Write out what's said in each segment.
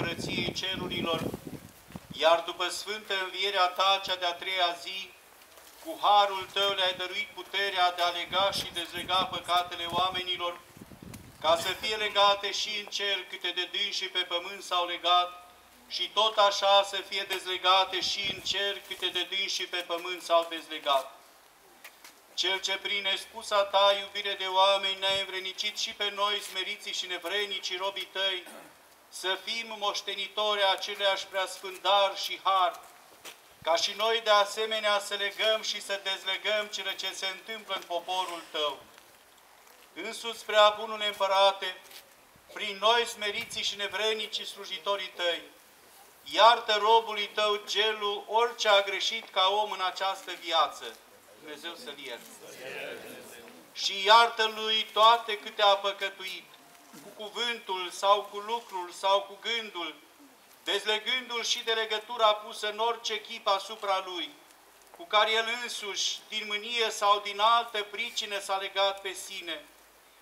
Împărăției Cerurilor, iar după Sfântă Învierea Ta, cea de-a treia zi, cu harul Tău le-ai dăruit puterea de a lega și dezlega păcatele oamenilor, ca să fie legate și în cer câte de și pe pământ s-au legat, și tot așa să fie dezlegate și în cer câte de și pe pământ s-au dezlegat. Cel ce prin nespusa ta iubire de oameni ne-a învrenicit și pe noi, smeriții și nevrenicii robii tăi, să fim moștenitori aceleași preasfândar și har, ca și noi de asemenea să legăm și să dezlegăm cele ce se întâmplă în poporul Tău. Însuți, prea bunule împărate, prin noi smeriții și nevrenicii slujitorii Tăi, iartă robului Tău gelul orice a greșit ca om în această viață. Dumnezeu să-l ierte. Și iartă lui toate câte a păcătuit, cu cuvântul sau cu lucrul sau cu gândul, dezlegându-l și de legătura pusă în orice chip asupra lui, cu care el însuși, din mânie sau din altă pricină s-a legat pe sine,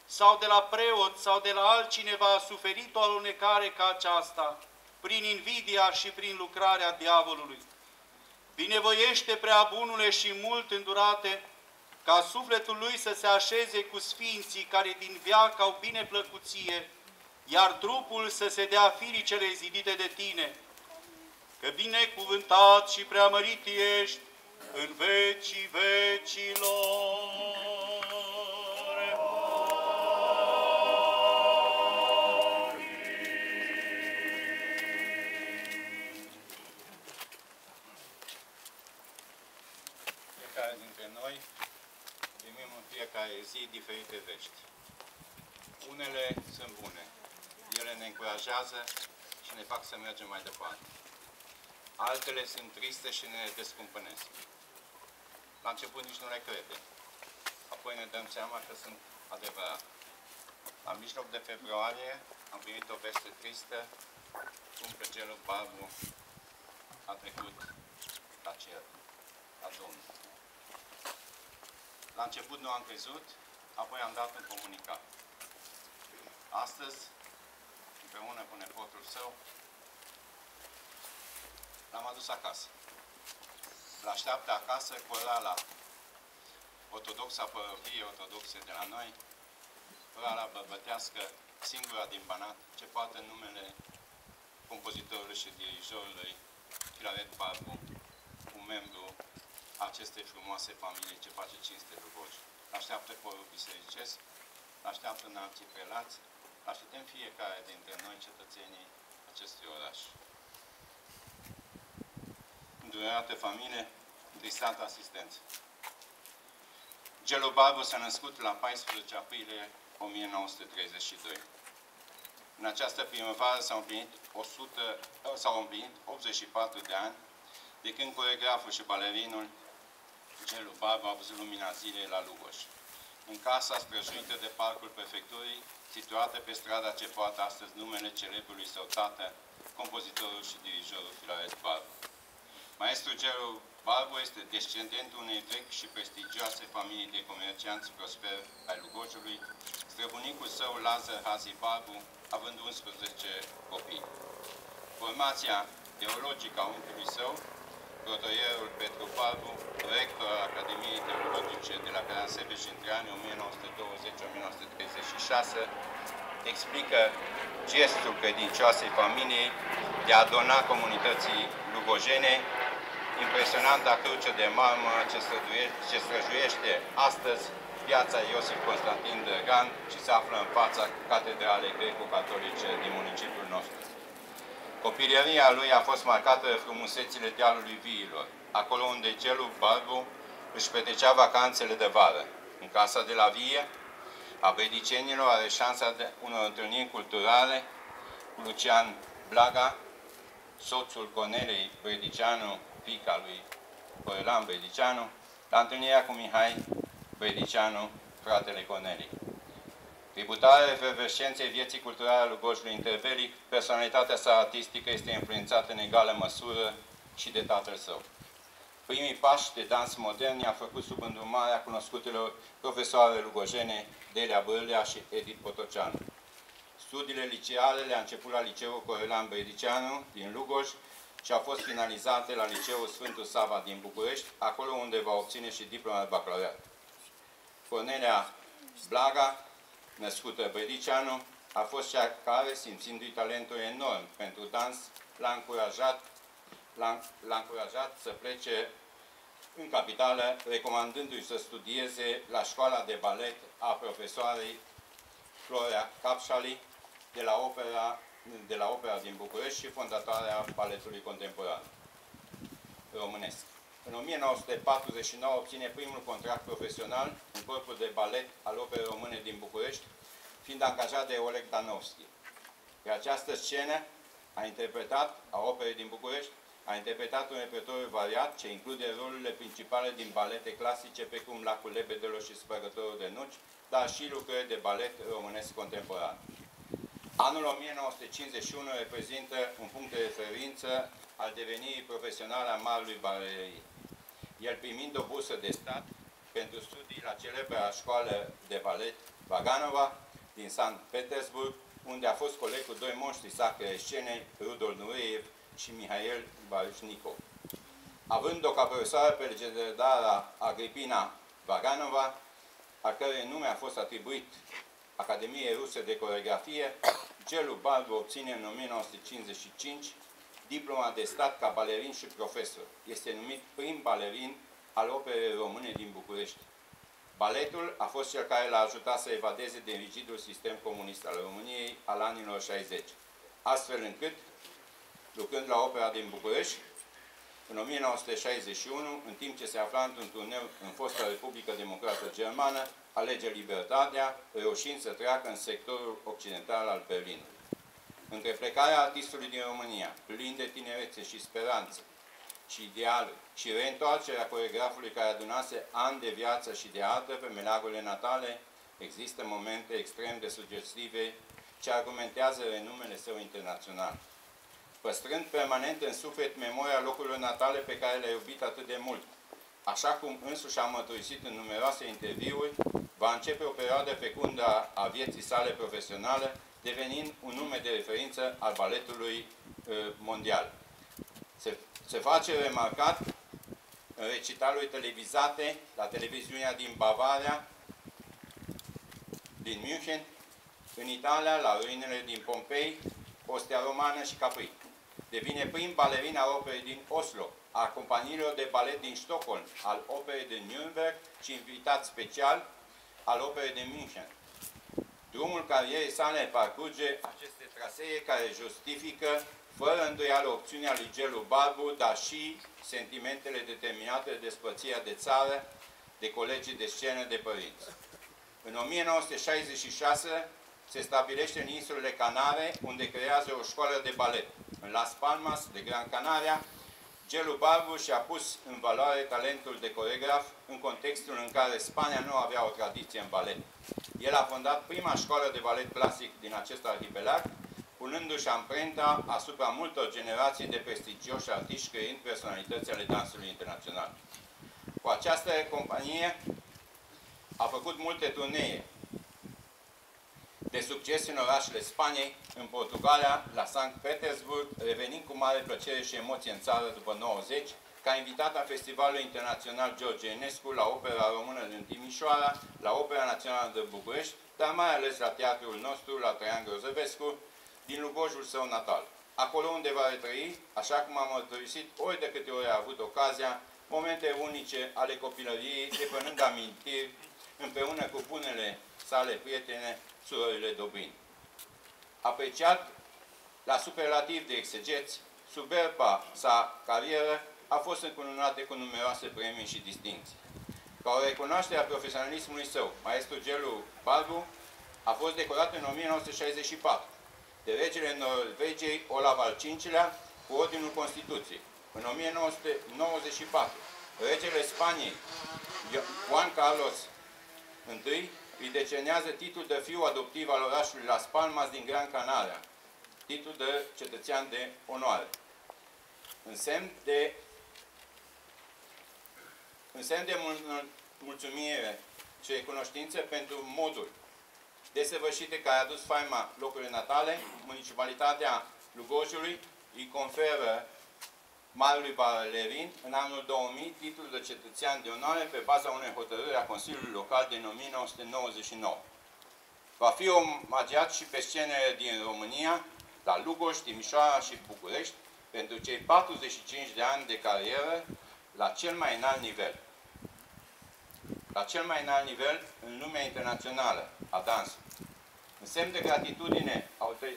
sau de la preot sau de la altcineva a suferit o alunecare ca aceasta, prin invidia și prin lucrarea diavolului. Binevoiește prea bunule și mult îndurate, ca sufletul lui să se așeze cu sfinții care din viață au bine plăcuție, iar trupul să se dea firii cele zidite de tine, că binecuvântat și preamărit ești în vecii vecilor. Zi diferite vești. Unele sunt bune, ele ne încurajează și ne fac să mergem mai departe. Altele sunt triste și ne descumpănesc. La început nici nu le crede. Apoi ne dăm seama că sunt adevărate. La mijloc de februarie am primit o veste tristă, cum că gelul Barbu a trecut la cer, la Domnul. La început nu am crezut, apoi am dat un comunicat. Astăzi, împreună cu nepotul său, l-am adus acasă. L-așteaptă acasă cu la ortodoxa părăfie ortodoxe de la noi, la băbătească, singura din Banat, ce poate numele compozitorului și dirijorului Filaret Barbu, un membru acestei frumoase familii ce face cinste Lugoși. Așteaptă corul bisericesc, așteaptă în alții prelați, așteptăm fiecare dintre noi cetățenii acestui oraș. Durată familie, tristată asistență. Gelo Barbu s-a născut la 14 aprilie 1932. În această primăvară s-au împlinit, 100, s-au împlinit 84 de ani de când coregraful și balerinul Gelu Barbu a văzut lumina zilei la Lugoș. În casa sprăjuită de parcul prefecturii, situată pe strada ce poartă astăzi numele celebrului său tată, compozitorul și dirijorul Filaret Barbu. Maestru Gelu Barbu este descendentul unei vechi și prestigioase familii de comercianți prosperi ai Lugojului, străbunicul său Lazar Hazi Barbu, având 11 copii. Formația teologică a unchiului său protoierul Petru Barbu, rector al Academiei Teologice de la Caransebeș între anii 1920-1936, explică gestul credincioasei familiei de a dona comunității lugojene impresionanta cruce de marmă ce, ce străjuiește astăzi piața Iosif Constantin Drăgan și se află în fața Catedralei Greco-Catolice din municipiul nostru. Copilăria lui a fost marcată de frumusețile dealului viilor, acolo unde celul Barbu își petrecea vacanțele de vară. În casa de la vie, a bredicenilor are șansa de unor întâlniri culturale cu Lucian Blaga, soțul Cornelei Bredicianu, fica lui Corelan Bredicianu, la întâlnirea cu Mihai Bredicianu, fratele Cornelii. Tributarea efervescenței vieții culturale a lui Gojului Interbelic, personalitatea sa artistică este influențată în egală măsură și de tatăl său. Primii pași de dans modern i-a făcut sub îndrumarea cunoscutelor profesoare lugojene Delia Bârlea și Edith Potoceanu. Studiile liceale le-a început la Liceul Corelan Brediceanu din Lugoj și au fost finalizate la Liceul Sfântul Sava din București, acolo unde va obține și diploma de bacalaureat. Cornelia Blaga, născută Brediceanu, a fost cea care, simțindu-i talentul enorm pentru dans, l-a încurajat, l-a încurajat să plece în capitală, recomandându-i să studieze la școala de balet a profesoarei Florea Capșali de la opera, de la opera din București și fondatoarea baletului contemporan românesc. În 1949 obține primul contract profesional în corpul de balet al operei române din București, fiind angajat de Oleg Danovski. Pe această scenă a interpretat, a operei din București, a interpretat un repertoriu variat ce include rolurile principale din balete clasice precum Lacul Lebedelor și Spărătorul de Nuci, dar și lucrări de balet românesc contemporan. Anul 1951 reprezintă un punct de referință al devenirii profesionale a marului balerii. El primind o bursă de stat pentru studii la celebra școală de balet Vaganova din Sankt Petersburg, unde a fost coleg cu doi monștri sacre ai scenei, Rudol Nureev și Mihail Barușnikov. Având o ca profesoară pe legendara Agripina Vaganova, a cărei nume a fost atribuit Academiei Ruse de Coregrafie, Gelu Balbu obține în 1955 diploma de stat ca balerin și profesor. Este numit prim balerin al operei române din București. Baletul a fost cel care l-a ajutat să evadeze din rigidul sistem comunist al României al anilor 60, astfel încât, lucrând la opera din București, în 1961, în timp ce se afla într-un turneu în fosta Republică Democrată Germană, alege libertatea, reușind să treacă în sectorul occidental al Berlinului. Între plecarea artistului din România, plin de tinerețe și speranță, și idealuri, și reîntoarcerea coregrafului care adunase ani de viață și de artă pe meleagurile natale, există momente extrem de sugestive ce argumentează renumele său internațional. Păstrând permanent în suflet memoria locurilor natale pe care le-a iubit atât de mult, așa cum însuși a mărturisit în numeroase interviuri, va începe o perioadă fecundă a vieții sale profesionale, devenind un nume de referință al baletului uh, mondial. Se, se face remarcat în recitaluri televizate la televiziunea din Bavaria, din München, în Italia, la ruinele din Pompei, Ostia Romană și Capri. Devine prim balerin al operei din Oslo, a companiilor de balet din Stockholm, al operei din Nürnberg și invitat special al operei din München. Drumul carierei sale parcurge aceste trasee care justifică fără îndoială opțiunea lui Gelu Barbu, dar și sentimentele determinate de despărțirea de țară, de colegii de scenă, de părinți. În 1966 se stabilește în insulele Canare, unde creează o școală de balet. În Las Palmas, de Gran Canaria, Gelu Barbu și-a pus în valoare talentul de coregraf în contextul în care Spania nu avea o tradiție în balet. El a fondat prima școală de balet clasic din acest arhipelag, punându-și amprenta asupra multor generații de prestigioși artiști, creând personalități ale dansului internațional. Cu această companie a făcut multe turnee de succes în orașele Spaniei, în Portugalia, la Sankt Petersburg, revenind cu mare plăcere și emoție în țară după 90, ca invitat a Festivalului Internațional George Enescu la Opera Română din Timișoara, la Opera Națională de București, dar mai ales la teatrul nostru, la Traian Grozăvescu, din Lugojul său natal. Acolo unde va retrăi, așa cum am mărturisit ori de câte ori a avut ocazia, momente unice ale copilăriei, depănând amintiri, împreună cu bunele sale prietene, surorile Dobrin. Apreciat la superlativ de exegeți, superba sa carieră a fost încununată cu numeroase premii și distinții. Ca o recunoaștere a profesionalismului său, maestru Gelu Barbu a fost decorat în 1964 de regele Norvegiei Olav al V-lea cu Ordinul Constituției. În 1994, regele Spaniei Juan Carlos I îi decenează titlul de fiu adoptiv al orașului Las Palmas din Gran Canaria, titlul de cetățean de onoare. În semn de, în semn de mul mulțumire și recunoștință pentru modul desăvârșite care a adus faima locurilor natale, municipalitatea Lugojului îi conferă Marului Balerin în anul 2000 titlul de cetățean de onoare pe baza unei hotărâri a Consiliului Local din 1999. Va fi omagiat și pe scenele din România, la Lugoj, Timișoara și București, pentru cei 45 de ani de carieră la cel mai înalt nivel. La cel mai înalt nivel în lumea internațională a dansului. În semn de gratitudine,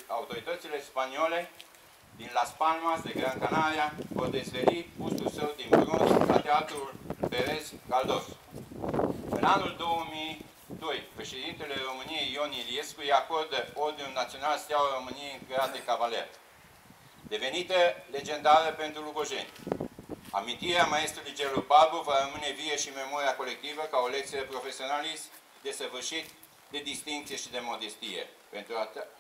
autoritățile spaniole din Las Palmas de Gran Canaria vor dezveli bustul său din bronz la Teatrul Perez Caldos. În anul 2002, președintele României Ion Iliescu îi acordă Ordinul Național Steaua României în grad de cavaler, devenită legendară pentru lugojeni. Amintirea maestrului Gelu Barbu va rămâne vie și memoria colectivă ca o lecție de profesionalism desăvârșit, de distinție și de modestie. Pentru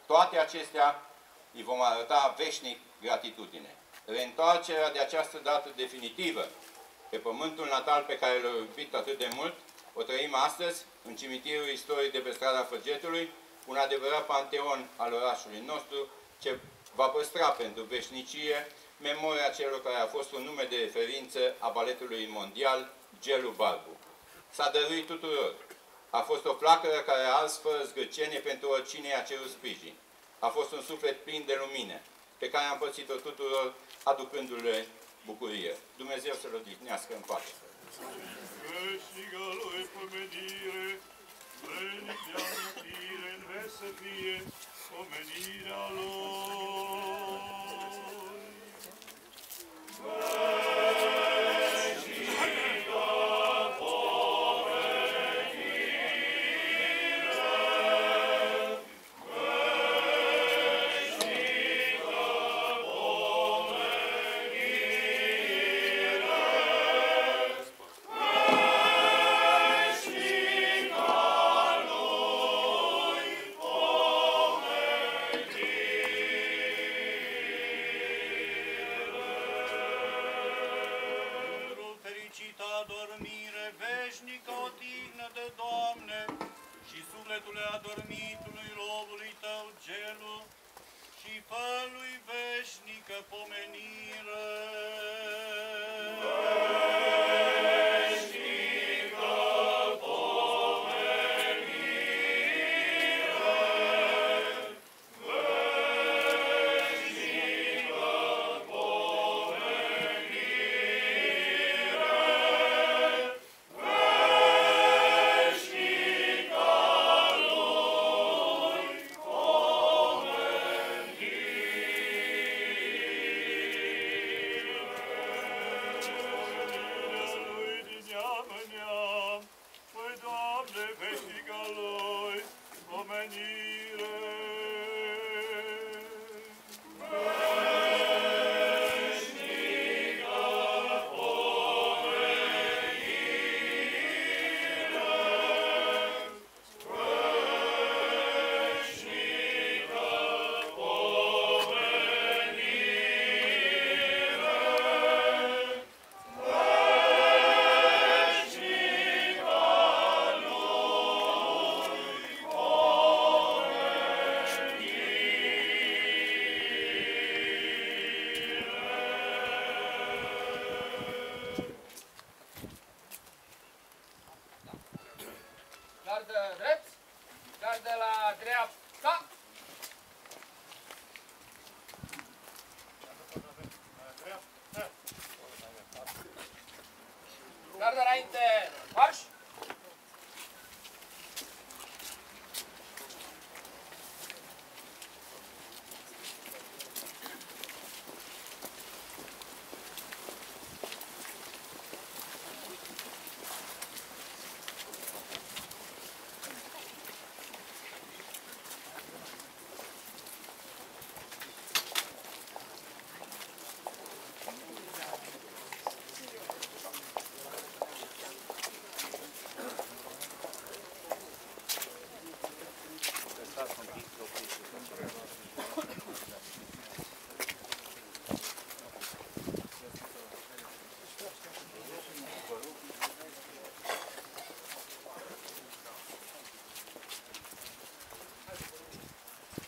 toate acestea îi vom arăta veșnic gratitudine. Reîntoarcerea de această dată definitivă pe pământul natal pe care l-a iubit atât de mult, o trăim astăzi în cimitirul istoric de pe strada Făgetului, un adevărat panteon al orașului nostru, ce va păstra pentru veșnicie memoria celor care a fost un nume de referință a baletului mondial, Gelu Barbu. S-a dăruit tuturor. A fost o flacără care a ars fără zgârcenie pentru oricine i-a cerut sprijin. A fost un suflet plin de lumină, pe care am pățit-o tuturor, aducându-le bucurie. Dumnezeu să-l odihnească în pace. Câștigă lui pomenire, vrednic de amintire, în veci să fie pomenirea lui. Christmas.